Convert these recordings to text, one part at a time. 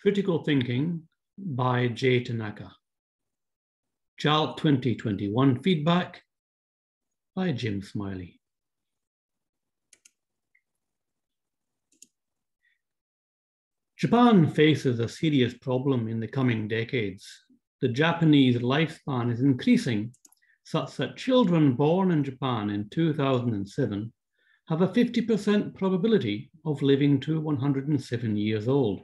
Critical Thinking by Jay Tanaka. JALT 2021 feedback by Jim Smiley. Japan faces a serious problem in the coming decades. The Japanese lifespan is increasing such that children born in Japan in 2007 have a 50% probability of living to 107 years old.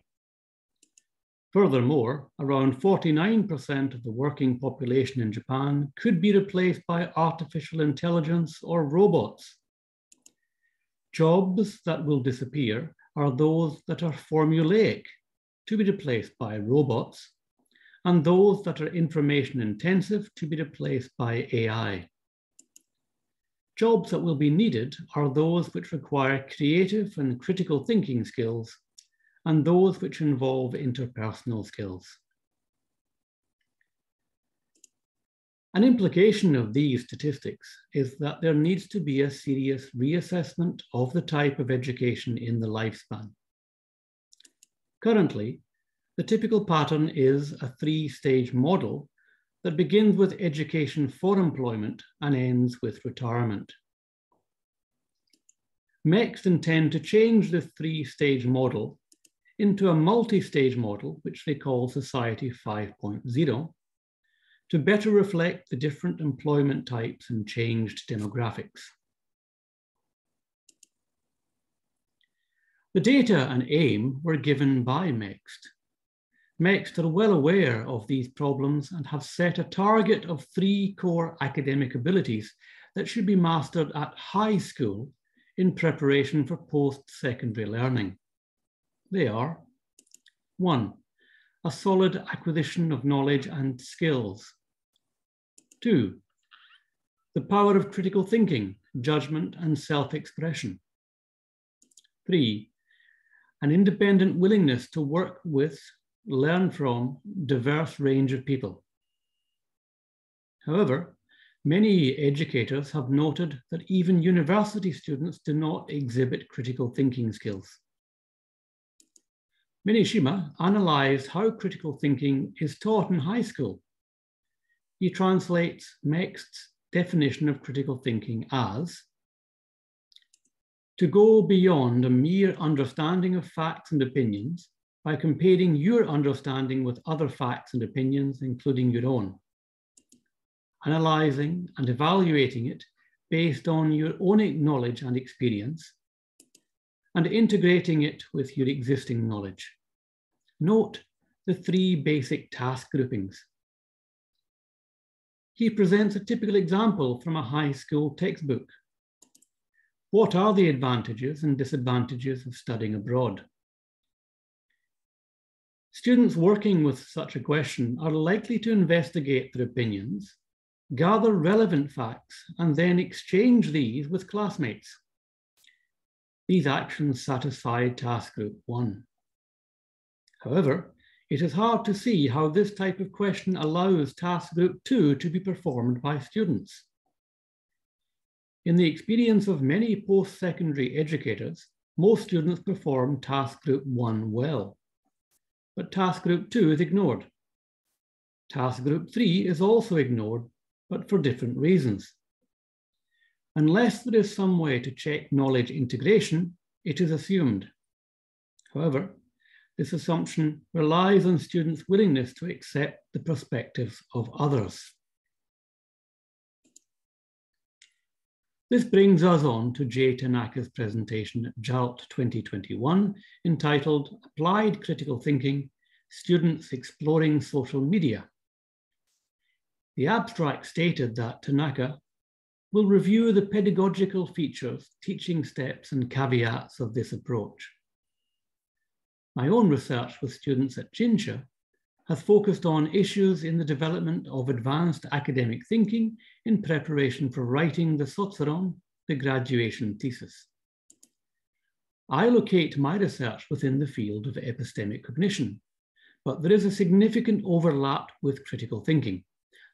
Furthermore, around 49% of the working population in Japan could be replaced by artificial intelligence or robots. Jobs that will disappear are those that are formulaic, to be replaced by robots, and those that are information intensive to be replaced by AI. Jobs that will be needed are those which require creative and critical thinking skills and those which involve interpersonal skills. An implication of these statistics is that there needs to be a serious reassessment of the type of education in the lifespan. Currently, the typical pattern is a three-stage model that begins with education for employment and ends with retirement. MEXT intend to change the three-stage model into a multi-stage model, which they call Society 5.0, to better reflect the different employment types and changed demographics. The data and aim were given by MEXT. MEXT are well aware of these problems and have set a target of three core academic abilities that should be mastered at high school in preparation for post-secondary learning. They are one, a solid acquisition of knowledge and skills. Two, the power of critical thinking, judgment, and self-expression. Three, an independent willingness to work with, learn from diverse range of people. However, many educators have noted that even university students do not exhibit critical thinking skills. Minishima analyzed how critical thinking is taught in high school. He translates MEXT's definition of critical thinking as to go beyond a mere understanding of facts and opinions by comparing your understanding with other facts and opinions, including your own, analyzing and evaluating it based on your own knowledge and experience, and integrating it with your existing knowledge. Note the three basic task groupings. He presents a typical example from a high school textbook. What are the advantages and disadvantages of studying abroad? Students working with such a question are likely to investigate their opinions, gather relevant facts, and then exchange these with classmates. These actions satisfy task group one. However, it is hard to see how this type of question allows task group two to be performed by students. In the experience of many post-secondary educators, most students perform task group one well, but task group two is ignored. Task group three is also ignored, but for different reasons. Unless there is some way to check knowledge integration, it is assumed. However, this assumption relies on students' willingness to accept the perspectives of others. This brings us on to Jay Tanaka's presentation at JALT 2021 entitled Applied Critical Thinking, Students Exploring Social Media. The abstract stated that Tanaka will review the pedagogical features, teaching steps and caveats of this approach. My own research with students at Jinsha has focused on issues in the development of advanced academic thinking in preparation for writing the Sotsuron, the graduation thesis. I locate my research within the field of epistemic cognition, but there is a significant overlap with critical thinking.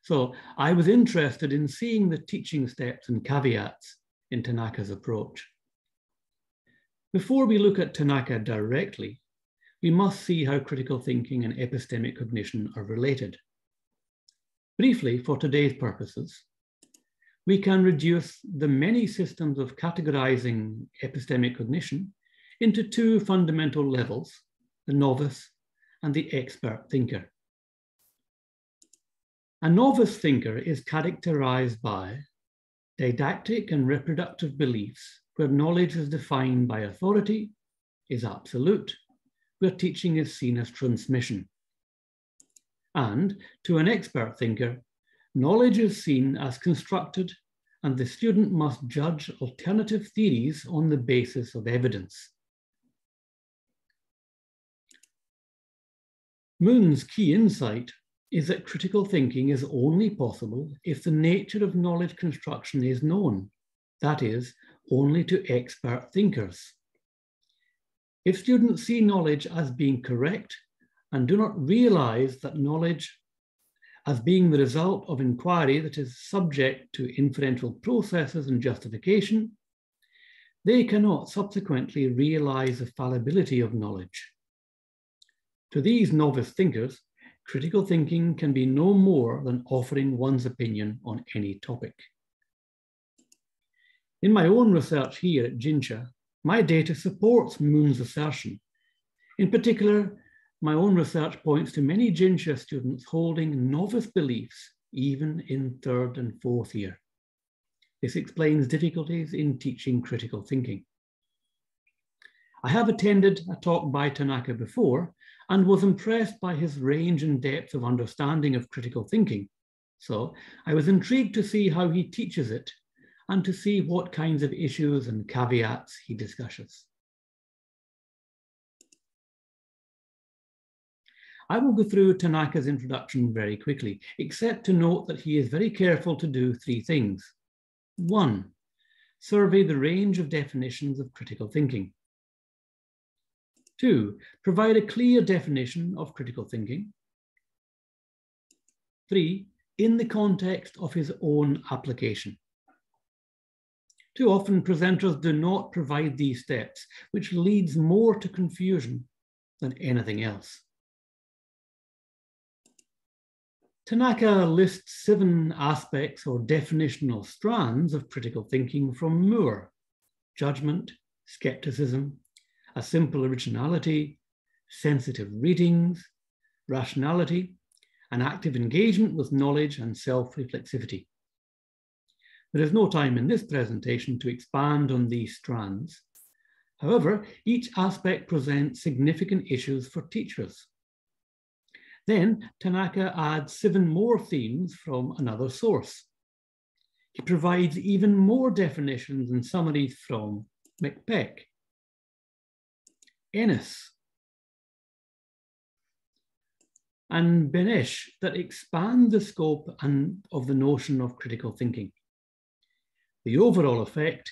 So I was interested in seeing the teaching steps and caveats in Tanaka's approach. Before we look at Tanaka directly, we must see how critical thinking and epistemic cognition are related. Briefly, for today's purposes, we can reduce the many systems of categorizing epistemic cognition into two fundamental levels, the novice and the expert thinker. A novice thinker is characterized by didactic and reproductive beliefs where knowledge is defined by authority, is absolute, where teaching is seen as transmission. And to an expert thinker, knowledge is seen as constructed and the student must judge alternative theories on the basis of evidence. Moon's key insight is that critical thinking is only possible if the nature of knowledge construction is known, that is, only to expert thinkers. If students see knowledge as being correct and do not realize that knowledge as being the result of inquiry that is subject to inferential processes and justification, they cannot subsequently realize the fallibility of knowledge. To these novice thinkers, critical thinking can be no more than offering one's opinion on any topic. In my own research here at Jinsha, my data supports Moon's assertion. In particular, my own research points to many Jinsha students holding novice beliefs even in third and fourth year. This explains difficulties in teaching critical thinking. I have attended a talk by Tanaka before and was impressed by his range and depth of understanding of critical thinking. So I was intrigued to see how he teaches it and to see what kinds of issues and caveats he discusses. I will go through Tanaka's introduction very quickly, except to note that he is very careful to do three things. One, survey the range of definitions of critical thinking. Two, provide a clear definition of critical thinking. Three, in the context of his own application. Too often, presenters do not provide these steps, which leads more to confusion than anything else. Tanaka lists seven aspects or definitional strands of critical thinking from Moore judgment, skepticism, a simple originality, sensitive readings, rationality, and active engagement with knowledge and self reflexivity. There is no time in this presentation to expand on these strands. However, each aspect presents significant issues for teachers. Then Tanaka adds seven more themes from another source. He provides even more definitions and summaries from McPeck, Ennis, and Benesch that expand the scope and of the notion of critical thinking. The overall effect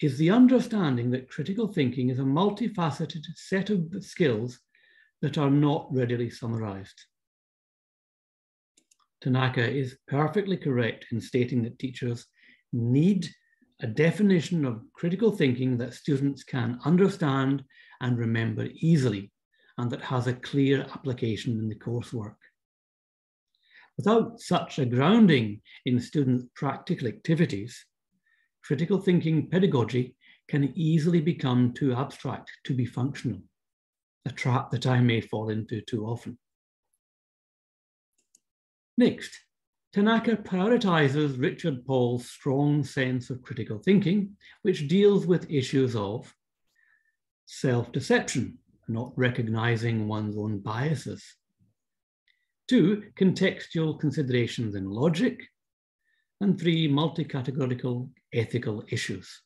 is the understanding that critical thinking is a multifaceted set of skills that are not readily summarized. Tanaka is perfectly correct in stating that teachers need a definition of critical thinking that students can understand and remember easily, and that has a clear application in the coursework. Without such a grounding in students' practical activities, critical thinking pedagogy can easily become too abstract to be functional, a trap that I may fall into too often. Next, Tanaka prioritizes Richard Paul's strong sense of critical thinking, which deals with issues of self-deception, not recognizing one's own biases. Two, contextual considerations in logic, and three, multi-categorical ethical issues.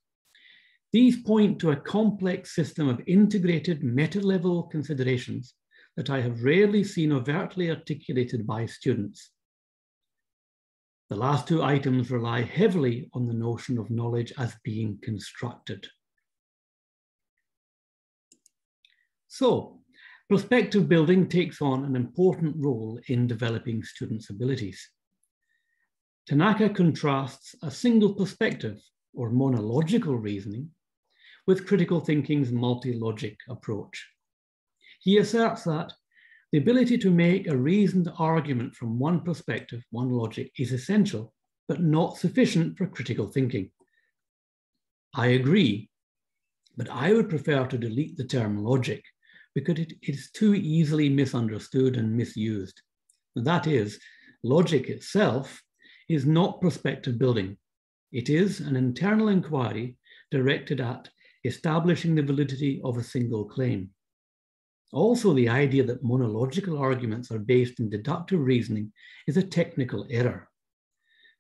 These point to a complex system of integrated meta-level considerations that I have rarely seen overtly articulated by students. The last two items rely heavily on the notion of knowledge as being constructed. So, perspective building takes on an important role in developing students' abilities. Tanaka contrasts a single perspective or monological reasoning with critical thinking's multi-logic approach. He asserts that the ability to make a reasoned argument from one perspective, one logic, is essential, but not sufficient for critical thinking. I agree, but I would prefer to delete the term logic because it is too easily misunderstood and misused. That is, logic itself is not perspective building. It is an internal inquiry directed at establishing the validity of a single claim. Also, the idea that monological arguments are based in deductive reasoning is a technical error.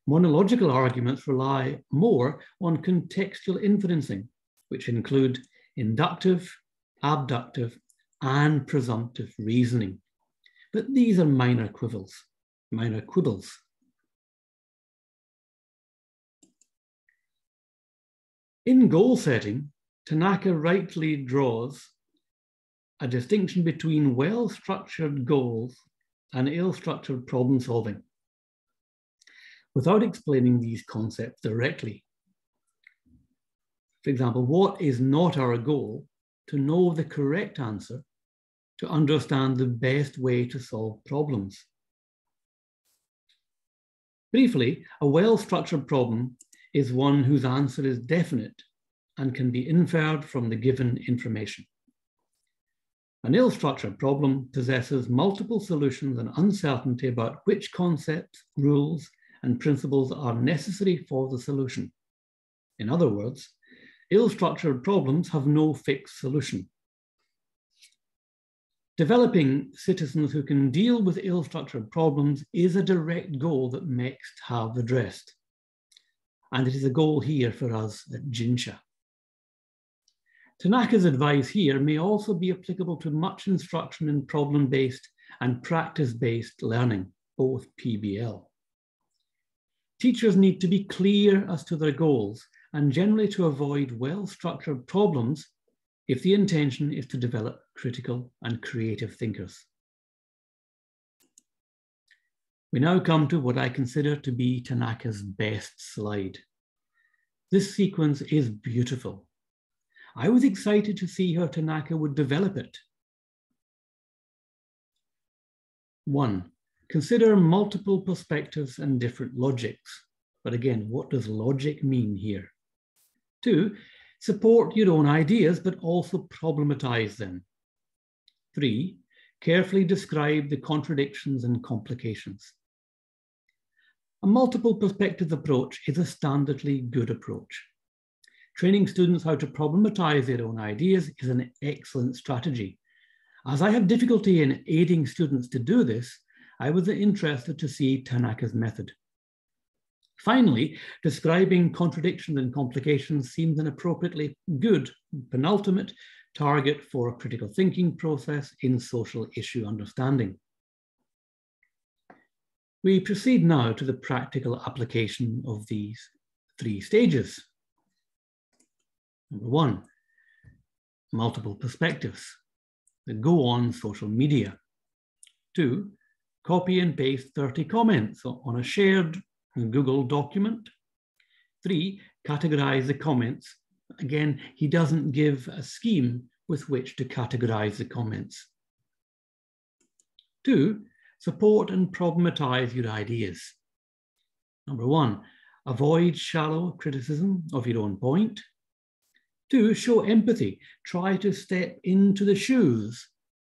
Monological arguments rely more on contextual inferencing, which include inductive, abductive, and presumptive reasoning. But these are minor quibbles, minor quibbles. In goal setting, Tanaka rightly draws a distinction between well-structured goals and ill-structured problem solving without explaining these concepts directly. For example, what is not our goal to know the correct answer to understand the best way to solve problems. Briefly, a well-structured problem is one whose answer is definite and can be inferred from the given information. An ill-structured problem possesses multiple solutions and uncertainty about which concepts, rules, and principles are necessary for the solution. In other words, ill-structured problems have no fixed solution. Developing citizens who can deal with ill-structured problems is a direct goal that MEXT have addressed. And it is a goal here for us at JINSHA. Tanaka's advice here may also be applicable to much instruction in problem-based and practice-based learning, both PBL. Teachers need to be clear as to their goals and generally to avoid well-structured problems if the intention is to develop critical and creative thinkers. We now come to what I consider to be Tanaka's best slide. This sequence is beautiful I was excited to see how Tanaka would develop it. One, consider multiple perspectives and different logics. But again, what does logic mean here? Two, support your own ideas, but also problematize them. Three, carefully describe the contradictions and complications. A multiple perspectives approach is a standardly good approach. Training students how to problematize their own ideas is an excellent strategy. As I have difficulty in aiding students to do this, I was interested to see Tanaka's method. Finally, describing contradictions and complications seems an appropriately good penultimate target for a critical thinking process in social issue understanding. We proceed now to the practical application of these three stages. Number one, multiple perspectives that go on social media. Two, copy and paste 30 comments on a shared Google document. Three, categorize the comments. Again, he doesn't give a scheme with which to categorize the comments. Two, support and problematize your ideas. Number one, avoid shallow criticism of your own point. Two, show empathy. Try to step into the shoes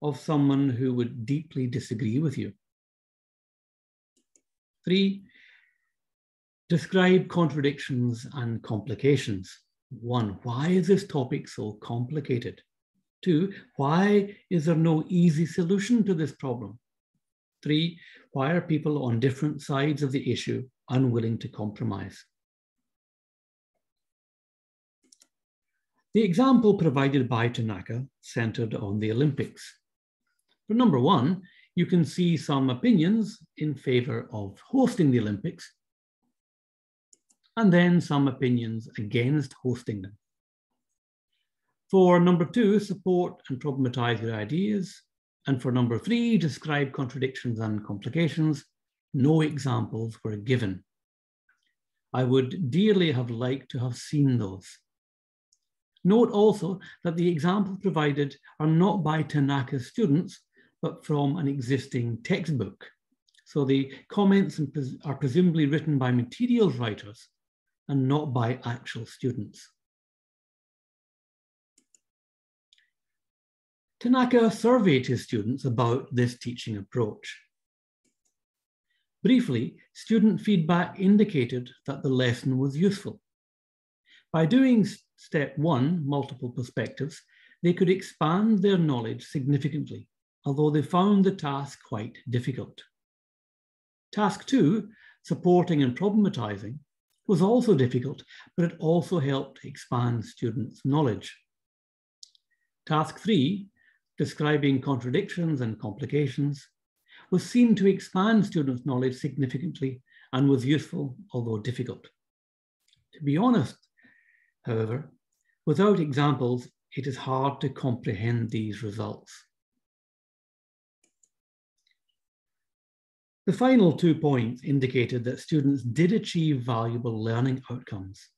of someone who would deeply disagree with you. Three, describe contradictions and complications. One, why is this topic so complicated? Two, why is there no easy solution to this problem? Three, why are people on different sides of the issue unwilling to compromise? The example provided by Tanaka centered on the Olympics. For number one, you can see some opinions in favor of hosting the Olympics, and then some opinions against hosting them. For number two, support and problematize your ideas. And for number three, describe contradictions and complications. No examples were given. I would dearly have liked to have seen those. Note also that the examples provided are not by Tanaka's students, but from an existing textbook. So the comments are presumably written by materials writers and not by actual students. Tanaka surveyed his students about this teaching approach. Briefly, student feedback indicated that the lesson was useful. By doing step one, multiple perspectives, they could expand their knowledge significantly, although they found the task quite difficult. Task two, supporting and problematizing, was also difficult, but it also helped expand students' knowledge. Task three, describing contradictions and complications, was seen to expand students' knowledge significantly and was useful, although difficult. To be honest, however, without examples, it is hard to comprehend these results. The final two points indicated that students did achieve valuable learning outcomes.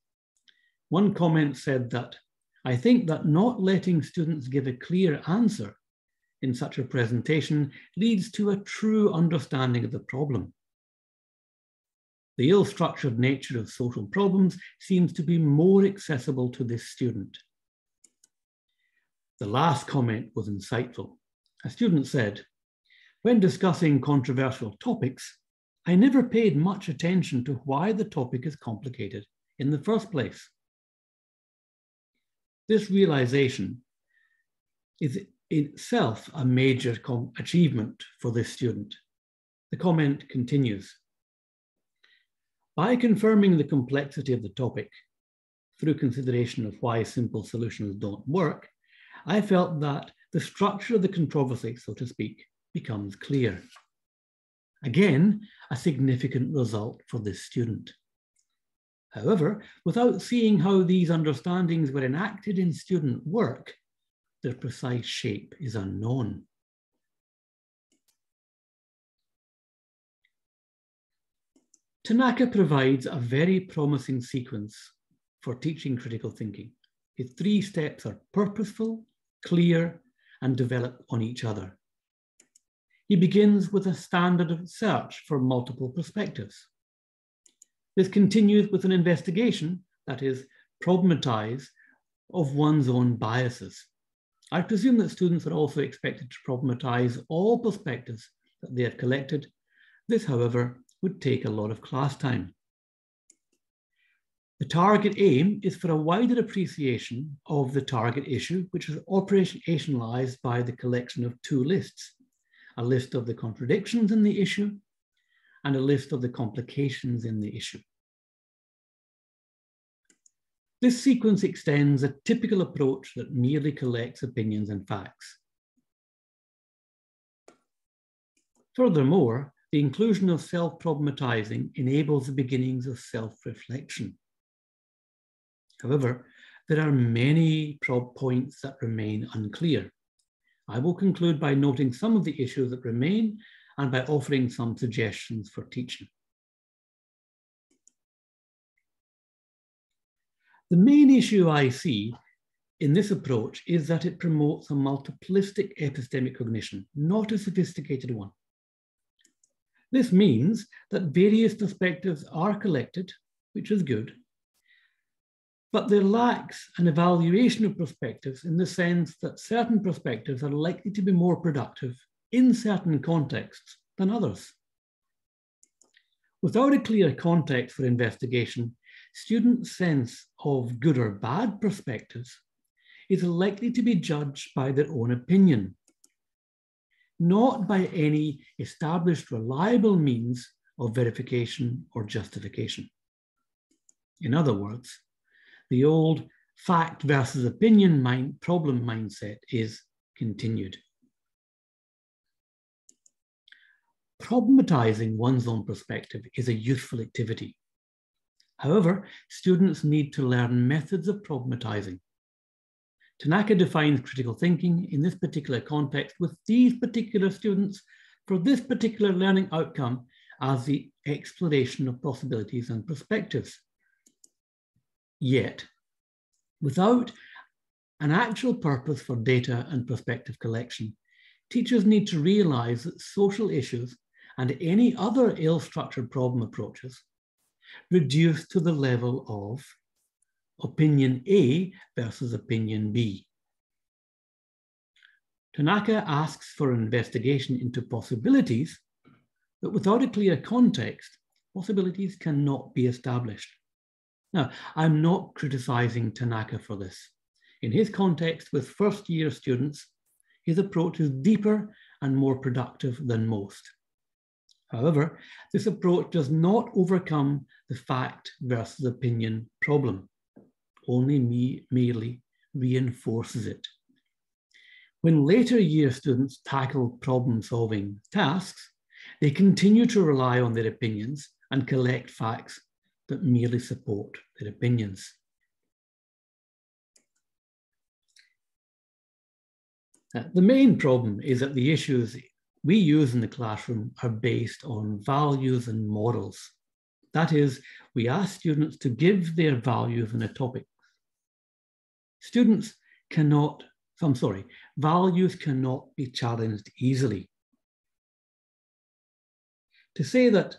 One comment said that I think that not letting students give a clear answer in such a presentation leads to a true understanding of the problem. The ill-structured nature of social problems seems to be more accessible to this student. The last comment was insightful. A student said, when discussing controversial topics, I never paid much attention to why the topic is complicated in the first place. This realization is itself a major achievement for this student. The comment continues. By confirming the complexity of the topic through consideration of why simple solutions don't work, I felt that the structure of the controversy, so to speak, becomes clear. Again, a significant result for this student. However, without seeing how these understandings were enacted in student work, their precise shape is unknown. Tanaka provides a very promising sequence for teaching critical thinking. His three steps are purposeful, clear, and develop on each other. He begins with a standard search for multiple perspectives. This continues with an investigation, that is, problematize, of one's own biases. I presume that students are also expected to problematize all perspectives that they have collected. This, however, would take a lot of class time. The target aim is for a wider appreciation of the target issue, which is operationalized by the collection of two lists, a list of the contradictions in the issue and a list of the complications in the issue. This sequence extends a typical approach that merely collects opinions and facts. Furthermore, the inclusion of self-problematizing enables the beginnings of self-reflection. However, there are many points that remain unclear. I will conclude by noting some of the issues that remain and by offering some suggestions for teaching. The main issue I see in this approach is that it promotes a multiplistic epistemic cognition, not a sophisticated one. This means that various perspectives are collected, which is good, but there lacks an evaluation of perspectives in the sense that certain perspectives are likely to be more productive in certain contexts than others. Without a clear context for investigation, students' sense of good or bad perspectives is likely to be judged by their own opinion, not by any established reliable means of verification or justification. In other words, the old fact versus opinion mind, problem mindset is continued. Problematizing one's own perspective is a useful activity. However, students need to learn methods of problematizing. Tanaka defines critical thinking in this particular context with these particular students for this particular learning outcome as the exploration of possibilities and perspectives. Yet, without an actual purpose for data and perspective collection, teachers need to realize that social issues and any other ill-structured problem approaches reduce to the level of opinion A versus opinion B. Tanaka asks for an investigation into possibilities, but without a clear context, possibilities cannot be established. Now, I'm not criticizing Tanaka for this. In his context with first year students, his approach is deeper and more productive than most. However, this approach does not overcome the fact versus opinion problem, only me merely reinforces it. When later year students tackle problem solving tasks, they continue to rely on their opinions and collect facts that merely support their opinions. Uh, the main problem is that the issues we use in the classroom are based on values and morals. That is, we ask students to give their values on a topic. Students cannot, I'm sorry, values cannot be challenged easily. To say that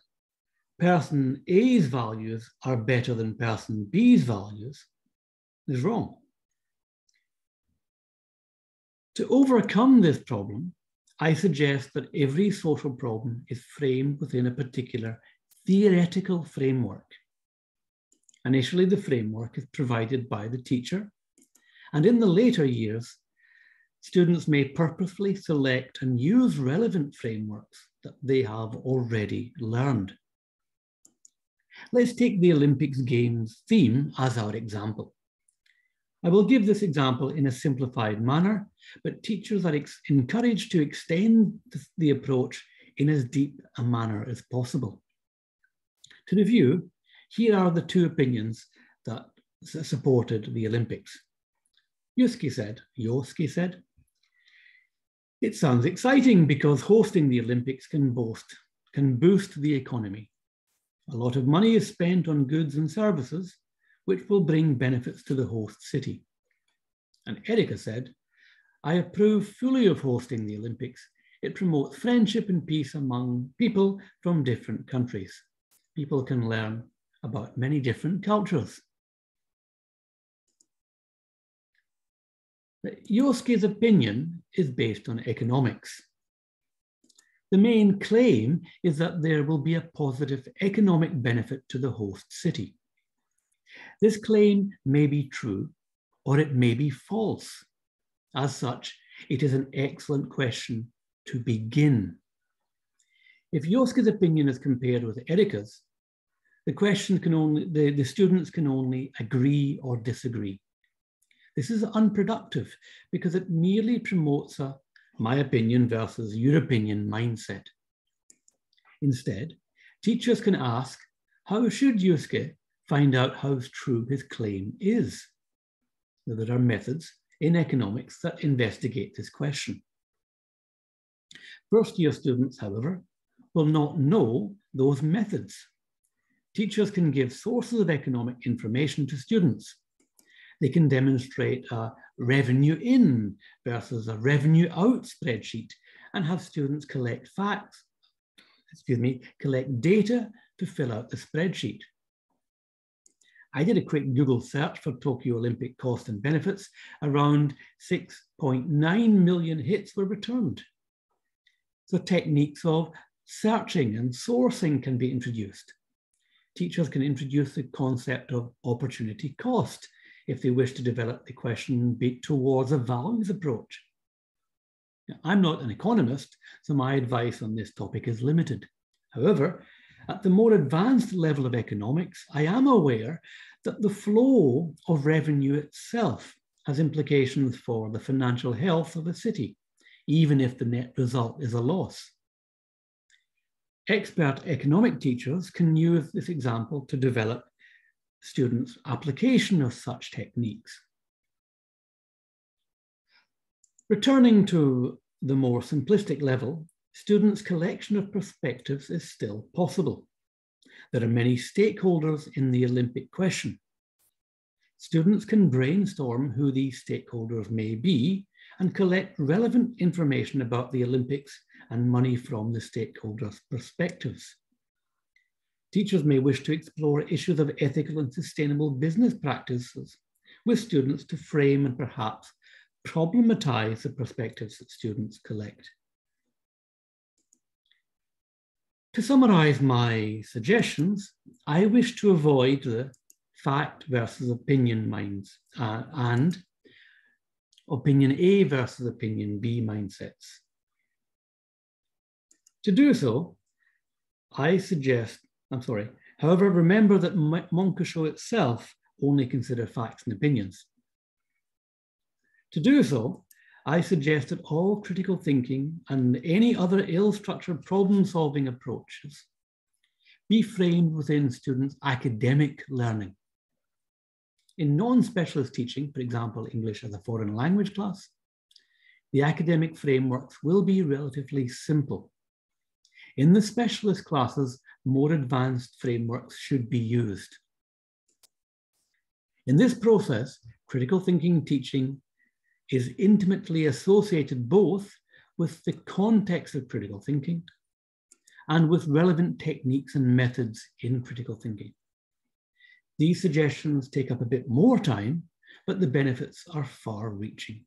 person A's values are better than person B's values is wrong. To overcome this problem, I suggest that every social problem is framed within a particular theoretical framework. Initially, the framework is provided by the teacher, and in the later years, students may purposefully select and use relevant frameworks that they have already learned. Let's take the Olympics Games theme as our example. I will give this example in a simplified manner, but teachers are encouraged to extend the approach in as deep a manner as possible. To review, here are the two opinions that supported the Olympics. Yusuke said, Yosuke said, it sounds exciting because hosting the Olympics can boast, can boost the economy. A lot of money is spent on goods and services, which will bring benefits to the host city. And Erika said, I approve fully of hosting the Olympics. It promotes friendship and peace among people from different countries. People can learn about many different cultures. Yosuke's opinion is based on economics. The main claim is that there will be a positive economic benefit to the host city. This claim may be true or it may be false. As such, it is an excellent question to begin. If Yosuke's opinion is compared with Erika's, the question can only, the, the students can only agree or disagree. This is unproductive because it merely promotes a my opinion versus your opinion mindset. Instead, teachers can ask, how should Yosuke find out how true his claim is. There are methods in economics that investigate this question. First year students, however, will not know those methods. Teachers can give sources of economic information to students. They can demonstrate a revenue in versus a revenue out spreadsheet and have students collect facts, excuse me, collect data to fill out the spreadsheet. I did a quick Google search for Tokyo Olympic cost and benefits. Around 6.9 million hits were returned. So techniques of searching and sourcing can be introduced. Teachers can introduce the concept of opportunity cost if they wish to develop the question be towards a values approach. Now, I'm not an economist, so my advice on this topic is limited. However, at the more advanced level of economics, I am aware that the flow of revenue itself has implications for the financial health of a city, even if the net result is a loss. Expert economic teachers can use this example to develop students' application of such techniques. Returning to the more simplistic level, students' collection of perspectives is still possible. There are many stakeholders in the Olympic question. students can brainstorm who these stakeholders may be and collect relevant information about the Olympics and money from the stakeholders' perspectives. Teachers may wish to explore issues of ethical and sustainable business practices with students to frame and perhaps problematize the perspectives that students collect. To summarize my suggestions, I wish to avoid the fact versus opinion minds uh, and opinion A versus opinion B mindsets. To do so, I suggest, I'm sorry, however, remember that Monkasho itself only consider facts and opinions. To do so, I suggest that all critical thinking and any other ill-structured problem-solving approaches be framed within students' academic learning. In non-specialist teaching, for example, English as a foreign language class, the academic frameworks will be relatively simple. In the specialist classes, more advanced frameworks should be used. In this process, critical thinking teaching is intimately associated both with the context of critical thinking and with relevant techniques and methods in critical thinking. These suggestions take up a bit more time, but the benefits are far reaching.